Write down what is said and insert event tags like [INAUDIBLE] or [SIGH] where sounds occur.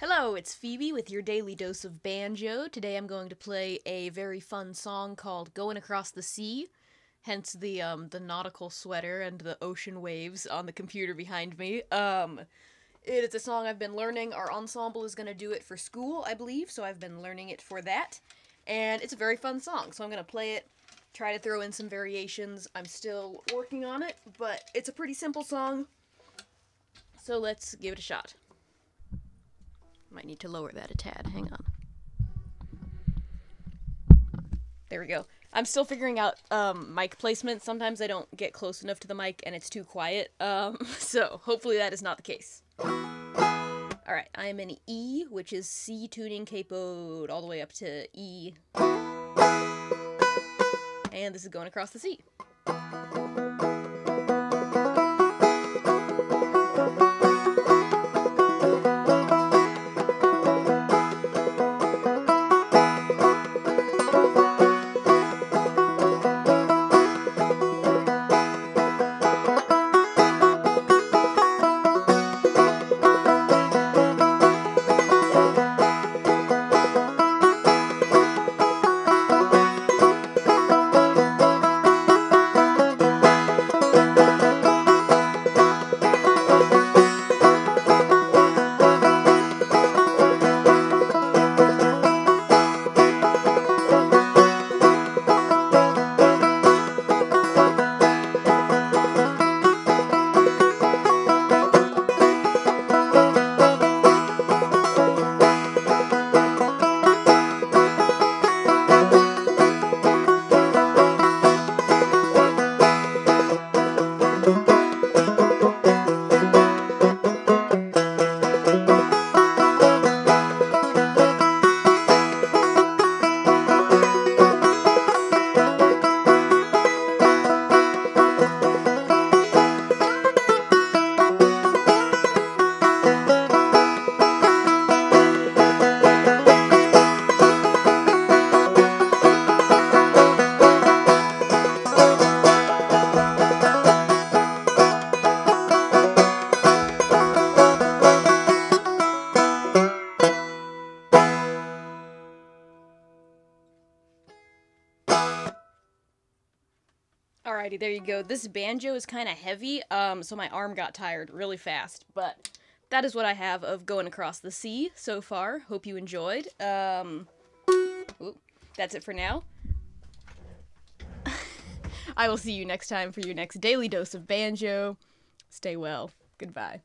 Hello, it's Phoebe with your daily dose of banjo. Today I'm going to play a very fun song called Going Across the Sea, hence the um the nautical sweater and the ocean waves on the computer behind me. Um it is a song I've been learning. Our ensemble is going to do it for school, I believe, so I've been learning it for that. And it's a very fun song, so I'm going to play it, try to throw in some variations. I'm still working on it, but it's a pretty simple song. So let's give it a shot. Might need to lower that a tad. Hang on. There we go. I'm still figuring out um, mic placement. Sometimes I don't get close enough to the mic and it's too quiet. Um, [LAUGHS] so hopefully that is not the case. Alright, I am in E, which is C tuning capoed all the way up to E. And this is going across the Sea. Alrighty, there you go. This banjo is kind of heavy, um, so my arm got tired really fast. But that is what I have of going across the sea so far. Hope you enjoyed. Um, ooh, that's it for now. [LAUGHS] I will see you next time for your next daily dose of banjo. Stay well. Goodbye.